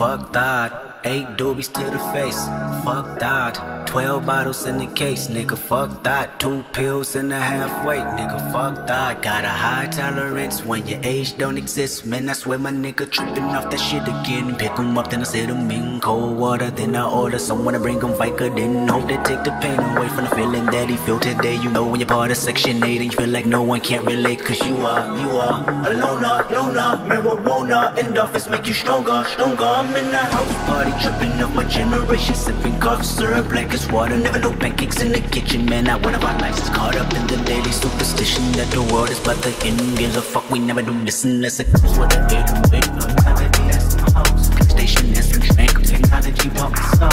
Fuck that. Eight doobies to the face, fuck that. Twelve bottles in the case, nigga, fuck that. Two pills in the halfway, nigga, fuck that. Got a high tolerance when your age don't exist. Man, I swear my nigga tripping off that shit again. Pick 'em up, then I sit 'em in cold water. Then I order someone to bring 'em Vica. Then hope they take the pain away from the feeling that he feel today. You know when you're part of Section 8 and you feel like no one can't relate. Cause you are, you are a loner, loner. Marijuana endorphins make you stronger, stronger. I'm in the house party, tripping up my generation. Sipping cough syrup black as water. Never no pancakes in the kitchen, man. Not one of our lives is caught up in the daily superstition that the world is but the end. Gives a fuck, we never do this unless it comes with a big big mentality. That's my house. Station has been drank, technology pump so.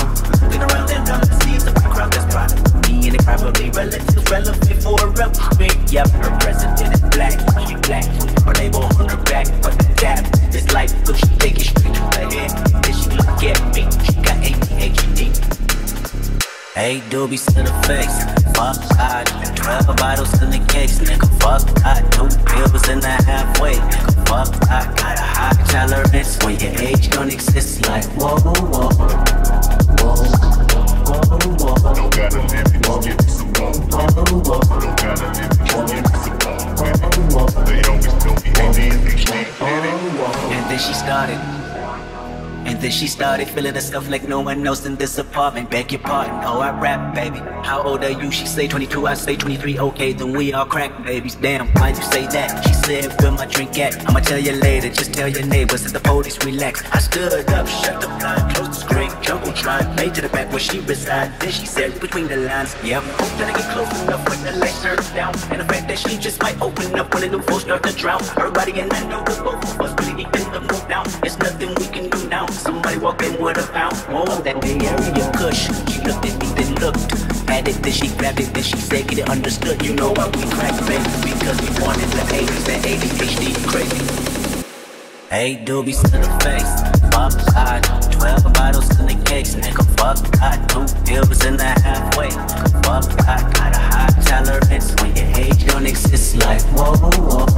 Looking around and down, see the crowd that's proud me and it probably relatives relevant for a referee. Yep, her president is black, she black. Her label on her back, but the dab is like, look, she take it straight Eight doobies to the face, fuck God. Twelve bottles in the case, nigga, fuck God. Two pills in the halfway, nigga, fuck God. Got a high tolerance when your age don't exist. Like whoa, whoa, whoa, whoa, whoa. whoa. Don't gotta live it, just give me some more. Don't gotta live it, just give me some more. They always tell me ADHD, did it? And then she started. And then she started feeling herself like no one else in this apartment. Beg your pardon, oh I rap, baby. How old are you? She say 22, I say 23. Okay, then we all crack babies. Damn, why'd you say that? She said, where my drink at? I'ma tell you later. Just tell your neighbors that the police relax. I stood up, shut the blind, closed the screen, jungle trying, made to the back where she reside. Then she said between the lines, yeah, I'm hoping to get close enough when the lights turn down. And the fact that she just might open up when the new folks start to drown. Her body and I know that Somebody walk in with a pound. Oh, that Bay Area kush. She looked at me, then looked. Had it, then she grabbed it, then she said, get it understood. You know why we crack baby because we wanted the 80s, that ADHD crazy. Eight doobies to the face, fuck God. Twelve bottles in the case, nigga, fuck God. Two pills in the halfway, fuck God. Got a high tolerance when your age don't exist. Like whoa, whoa,